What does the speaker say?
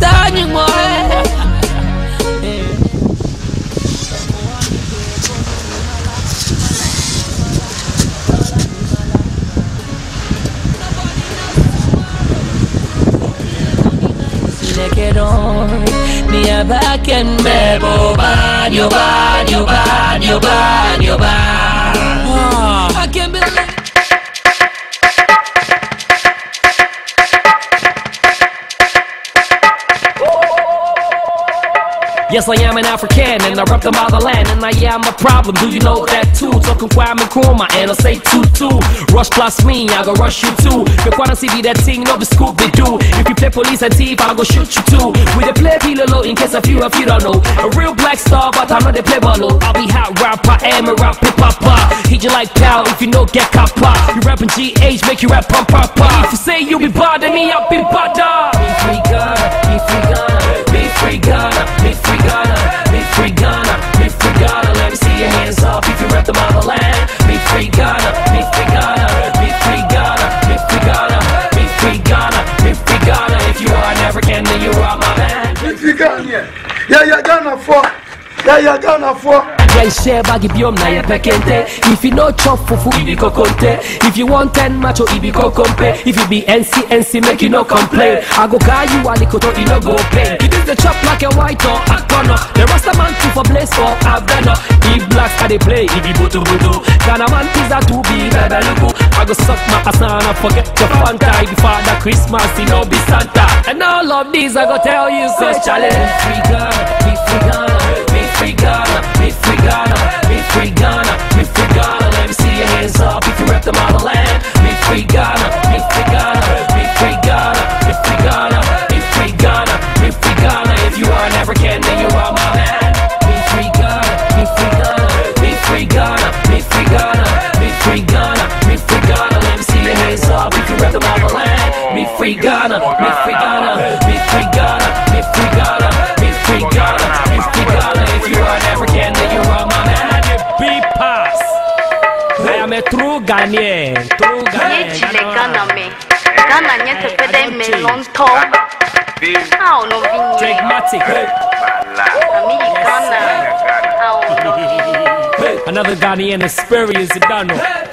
Dani more. Ni abake mbebo banyo banyo banyo banyo banyo Yes, I am an African and I rep the motherland and I am a problem. Do you know that too? Talking Kwame Nkrumah and I say two two. Rush plus me, I go rush you too. The wanna see that thing, no the scoop they do. If you play police and thief, I go shoot you too. With the play feel low in case a few of you don't know. A real black star, but I'm not the play ball. Oh. I'll be hot rapper, am a rap papa. Hit you like pal if you know get kappa. You rapping GH, make you rap pump papa. If you say you be bothering me, I'll be bothered. African, then you are my man. If you Ghana, yeah, yeah, Ghana for, yeah, yeah, Ghana for. Yeah, share bagi biom na yepe kente. If you no chop fufu, ibi kokonte. If you want ten macho, ibi kokompe. If you be NC, NC, make you no complain. I go guy you alikoto, you no go pay. It is the chop like a white or a corner The rasta man too for blaze for Havana. If blacks can they play, ibi butu butu Ghana man pizza to be bebe luku I go suck my asana, forget your Fanta. If Father Christmas, you know be Santa. And all of these I go tell you, so Be free Ghana, be free Ghana, up if you rep the motherland. Be free Ghana, be free Ghana, be free Ghana, be free Ghana, be free Ghana, be free Ghana. If you are an African, then you are my man. Be pass. I am a true Ghanaian, true nye Ghanaian. chile Ghana me Ghana nye teƒe ɖe me lɔŋtɔ awɔ nɔvi nye Trigmatic. ami yi Ghana awɔ nɔvi Another Ghanaian experience, you don't know.